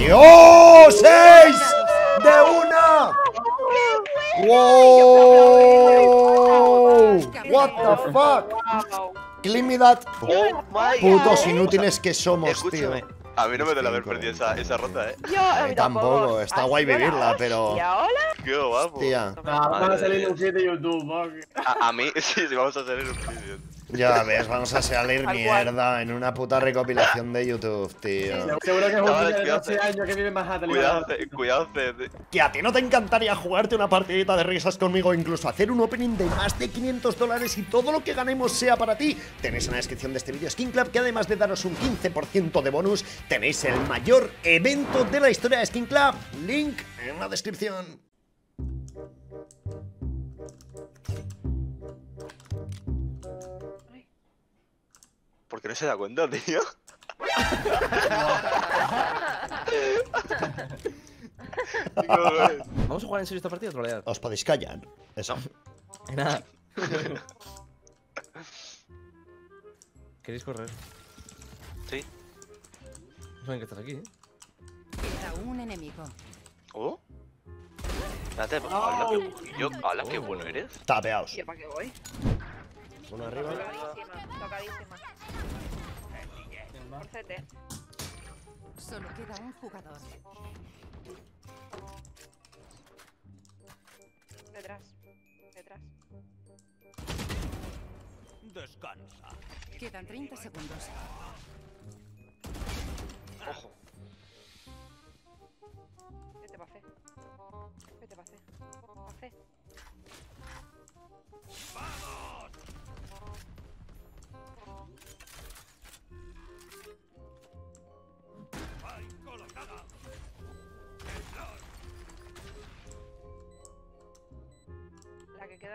¡Dios! ¡Seis! ¡De una! ¡Wow! ¡What the fuck! Me that. My Putos inútiles que somos, tío. A mí no me duele haber perdido esa, esa ronda, eh. Yo, a mí tampoco, está guay vivirla, pero- hostia, hola. Qué guapo. Tía, Ah, van a salir de un hit de YouTube. A, a mí, sí, sí, vamos a hacer un vídeo. Ya ves, vamos a salir mierda en una puta recopilación de YouTube, tío. Seguro que es un niño de cuidado. 12 años que vive en Manhattan. Cuidado, C. Que a ti no te encantaría jugarte una partidita de risas conmigo, incluso hacer un opening de más de 500 dólares y todo lo que ganemos sea para ti. Tenéis en la descripción de este vídeo Skin Club, que además de daros un 15% de bonus, tenéis el mayor evento de la historia de Skin Club. Link en la descripción. ¿Por qué no se da cuenta, tío? ¿Vamos a jugar en serio esta partida o trolear? Os podéis callar. Eso. Nada. ¿Queréis correr? Sí. No saben que estás aquí, ¿eh? Queda un enemigo. ¿Oh? Espérate, hola, qué, yo, hola, qué bueno eres. Tapeaos. Yo, ¿para qué voy? Uno arriba. Tocadísima, tocadísima. Por CT. Solo queda un jugador. Detrás. Detrás. Quedan 30 segundos. Ojo. Vete pa' C. Vete pa' C. Pa' C. La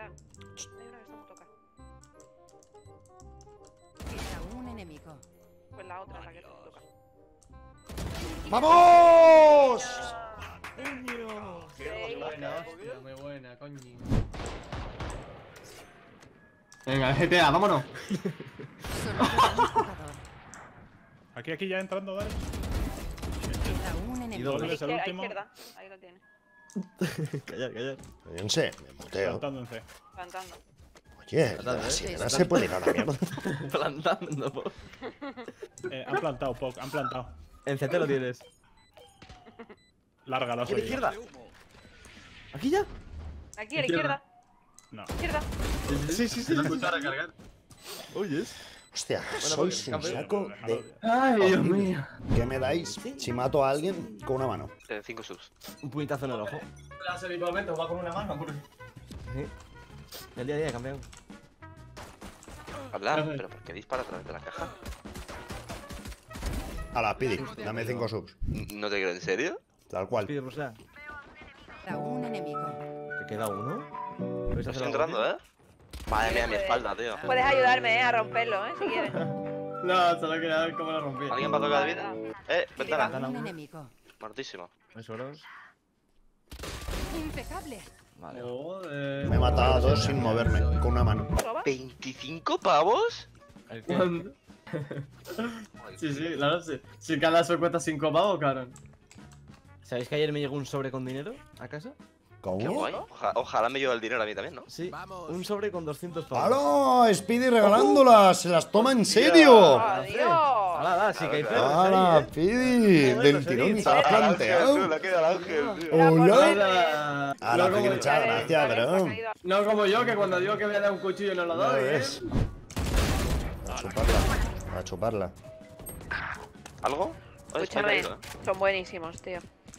Hay una que está muy toca. Queda un enemigo. Pues la otra es la que está muy toca. ¡Vamos! Seis. Buena, hostia, muy buena, coño. Venga, GTA, vámonos. Aquí, aquí ya entrando, dale. Queda un enemigo. dónde? A es el último? izquierda. Ahí lo tiene. callar, callar. Fíjense, me muteo. Saltando en C. Plantando. Oye, la sirena se puede ir a la mierda. Plantando, po. Eh, han plantado, Poc, han plantado. En CT lo tienes. Lárgalo, Aquí a la soy izquierda. ¿Aquí ya? Aquí, a la izquierda. No. Izquierda. Sí, sí, sí. La escucha recargar. Oyes. Hostia, Bueno, sois un saco de... Ay, Dios mío. ¿Qué me dais si mato a alguien con una mano? Eh, cinco subs. Un puñetazo en el ojo. La habitualmente va con una mano. Sí. El día a día, campeón. Hablar, pero ¿por qué dispara a través de la caja? A la Pidi, dame 5 subs. No te creo, ¿en serio? Tal cual. Pide Rosa. Queda un enemigo. Que queda uno. ¿Vais a hacer Estoy algo entrando, ¿eh? Madre mía, mi espalda, tío. Puedes ayudarme, eh, a romperlo, eh, si quieres. No, solo quería ver cómo la rompí. ¿Alguien va a tocar de vida? Eh, ventana. Un enemigo. Impecable. Vale. Joder. Me he matado a dos sin moverme, con una mano. ¿Roba? ¿25 pavos? ¿El. Sí, sí, claro, sí. Si cada eso cuesta 5 pavos, cabrón. ¿Sabéis que ayer me llegó un sobre con dinero a casa? Qué ¿Cómo? guay. Oja- ojalá me lleve el dinero a mí también, ¿no? Sí. Un sobre con 200 pavos. ¡Halo! Speedy regalándolas, se las toma en serio. ¡Adiós! ¡Hala, hala! Sí que hay perros ¡Hala, ¿eh? Speedy! Del tirón te has sí. planteado. Le queda el ángel, tío. ¡Hola! Mira, A no, la como, pequeña Vale, gracias, bro. ha no como yo, que cuando digo que voy a dar un cuchillo no lo doy, ¿eh? A chuparla. A chuparla. ¿Algo? Escúchame, ¿eh? son buenísimos, tío.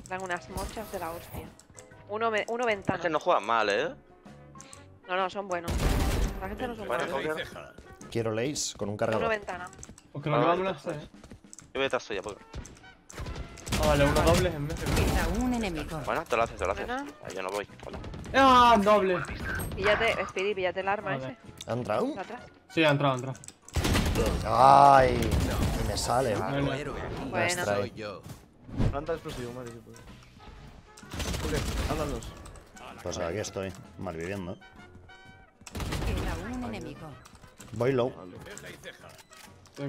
Dan unas mochas de la hostia. Uno, me- uno Es ventana. que no juegan mal, ¿eh? No, no, son buenos. La gente no son Bueno, buenos. Quiero Lace con un Uno cargador. ventana. Porque lo que vamos a hacer. ¿eh? Yo voy detrás tuya, Poker. Ah, vale, uno doble en medio. Queda un enemigo. Bueno, te lo haces, te lo haces. Ah, Yo no voy. Hola. ¡Ah, doble! Píllate, Speedy, píllate el arma Vale. ese. ¿Ha entrado? de atrás. Sí, ha entrado, ha entrado. ¡Ay! Y me sale. Bueno, Bueno. trae. Planta explosivo, madre, si puedes. Háblanos. Pues aquí estoy, malviviendo. Queda un enemigo. Voy low.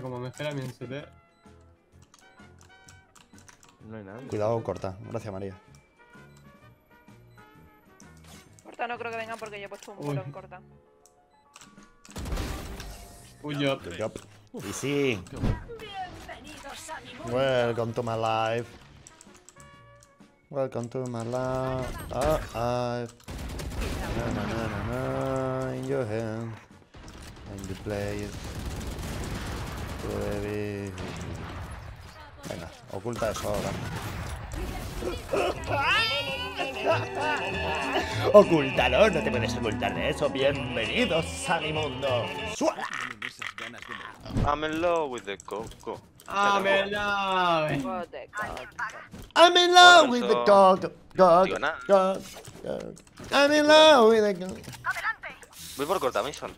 Como me espera mi NCT. No hay nada. Cuidado, corta. Gracias, María. Corta no creo que vengan porque yo he puesto un muro en corta. Uy, job. Y sí. Welcome to my life. Welcome to my life. Ah, ah. Na, na, na, na, na, in your hand. And you play it. Baby. Venga, oculta eso ahora. Ocúltalo, no te puedes ocultar de eso. Bienvenidos a mi mundo. ¡Suala! I'm in love with the coco. Ah. What the God. I'm in love with the Digo nada. cock, cock. I'm in love with the cock. Voy por corta, Mason.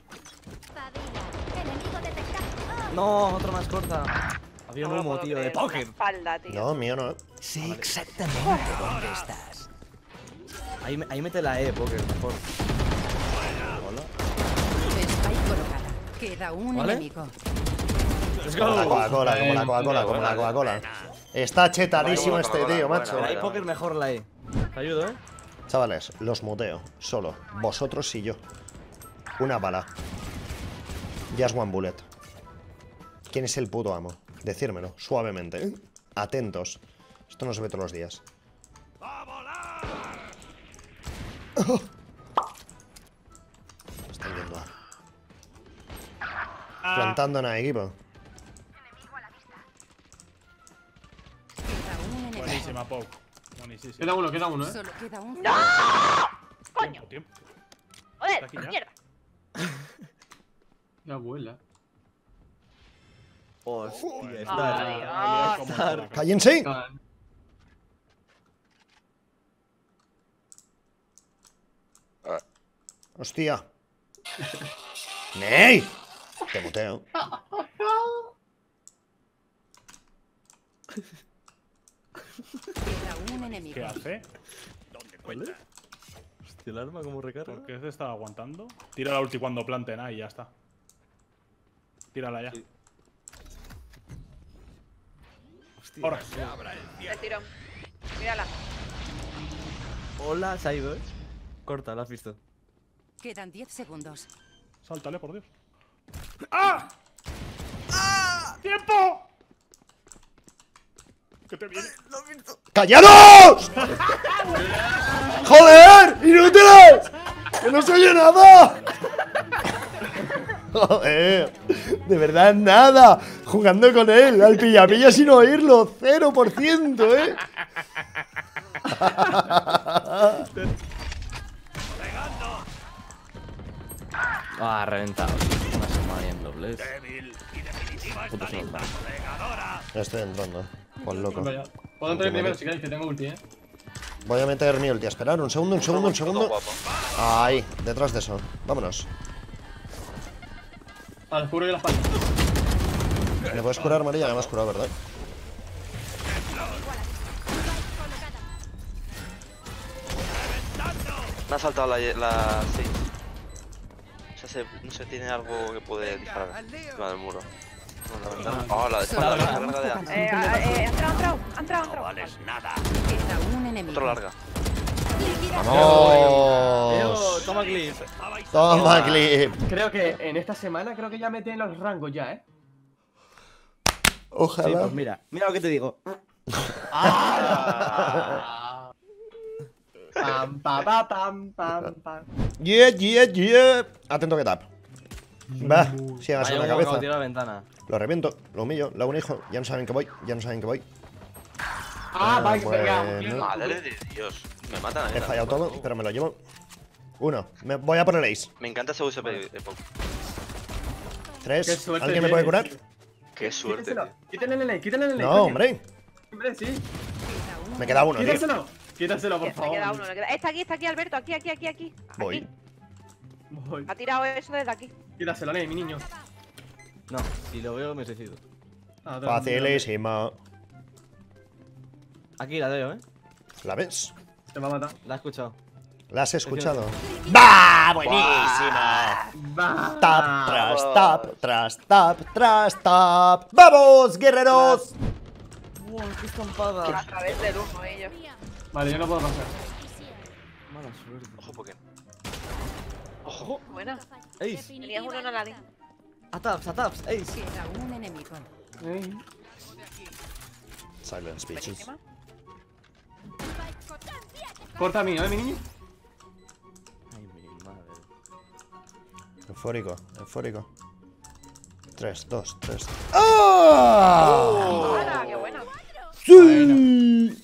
No, otro más corta. Había un humo, tío, de tío. No, mío no. Sé exactamente dónde estás. Ahí, me- ahí mete la E, póker, mejor. Colocada. Queda un ¿Vale? enemigo. Let's Como la Coca-Cola, como la Coca-Cola, como la Coca-Cola. Está chetadísimo este tío, macho. Ahí póker mejor la E. Te ayudo, ¿eh? Chavales, los muteo. Solo. Vosotros y yo. Una bala. Just one bullet. ¿Quién es el puto amo? Decírmelo, suavemente. Atentos. Esto no se ve todos los días. Están yendo a. Plantando en el equipo. Queda uno, queda uno, eh. Solo queda un. ¡Coño! ¡Mierda! Qué abuela. Hostia, está. La. ¡Cállense! ¡Hostia! ¡Ney! Te muteo. Queda un enemigo. ¿Qué hace? Hostia, el arma como recarga. ¿Por qué se está aguantando? Tira la ulti cuando planten ahí, ya está. Tírala ya. Hostia. Ahora. El tirón. Mírala. Hola, Cyber. Corta, la has visto. Quedan 10 segundos. Sáltale, por Dios. ¡Ah! ¡Ah! ¡Tiempo! ¿Qué te viene? ¡Callados! ¡Joder! ¡Inútiles! ¡Que no se oye nada! Joder, de verdad nada. Jugando con él, al pillapilla sin oírlo. 0%, ¿eh? Ah, reventado. Una semana en dobles. Putos normal. Estoy entrando, por loco. Puedo entrar primero si queréis, que tengo ulti, eh. Voy a meter mi ulti. Esperar un segundo, un segundo, un segundo. Ahí, detrás de eso. Vámonos. Ah, descubro yo la espalda. ¿Me puedes curar, María? Ya me has curado, ¿verdad? Me ha saltado la, la 6. Se, no sé, tiene algo que puede disparar encima del muro. No, la. Oh, la de espalda, larga de un Eh, eh, entrado, entrado. Entrado, entrado. Queda un enemigo. Otro larga. ¡Vamos! Yo, toma clip. Toma, clip. Creo que en esta semana creo que ya meten los rangos ya, eh. Sí, Ojalá. pues mira, mira lo que te digo. Pam, pa, pa, pam, pam, pam. Yeah, yeah, yeah. Atento que tap. Va, si hagas una cabeza. tirar la ventana. Lo reviento, lo humillo, lo unijo. Ya no saben que voy, ya no saben que voy. Ah, va, bueno. venga. Madre de Dios. Me matan a mí. He fallado todo, pero me lo llevo. Uno, me voy a poner ace. Me encanta ese USP de Tres, ¿alguien me puede curar? Qué suerte. Quítenselo. tío. Quítenle el ley, quítenle el ley. No, hombre. Hombre, sí. Me queda uno, tío. Quítaselo. Por favor. queda uno. me queda- Está aquí, está aquí, Alberto. Aquí, aquí, aquí, aquí. Voy. Aquí. Voy. Ha tirado eso desde aquí. Quítaselo, Ney, mi niño. No, si lo veo me suicido. Ah, Facilísimo. Aquí la veo, ¿eh? ¿La ves? Te va a matar. La he escuchado. ¿La has escuchado? ¡Va! ¡Buenísimo! Va. Tap, tras, tap, tras, tap, tras, tap. ¡Vamos, guerreros! Buah, qué A estampada. través del humo ellos. Vale, yo no puedo pasar. Mala suerte. Ojo, Pokémon. Ojo. Buena. Ace. Tenías uno en Aladdin. A taps, a taps. Ace. Queda un enemigo. Eh. Silence, bitches. Corta mío, eh, mi niño. Ay, mi madre. Eufórico, eufórico. 3, 2, 3. ¡Ah! ¡Hala, qué buena! ¡Sí!